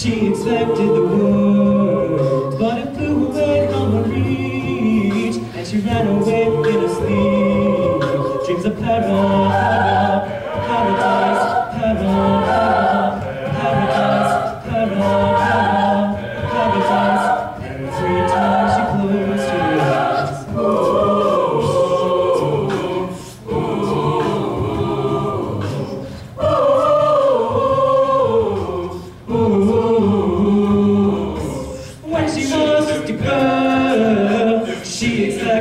she expected the world, but it flew away from her reach, and she ran away in a sleep. Dreams of para,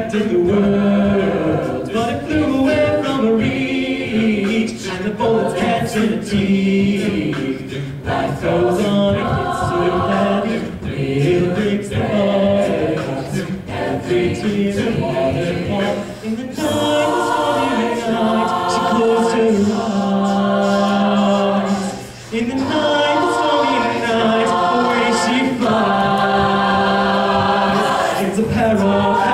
expected the world, but it flew away from her reach, and the bullets catch in her teeth. Life goes on, it gets so heavy, it breaks the. Every tear of water in the night, the stormy night, she closed her eyes. In the night, the away she flies. It's a peril,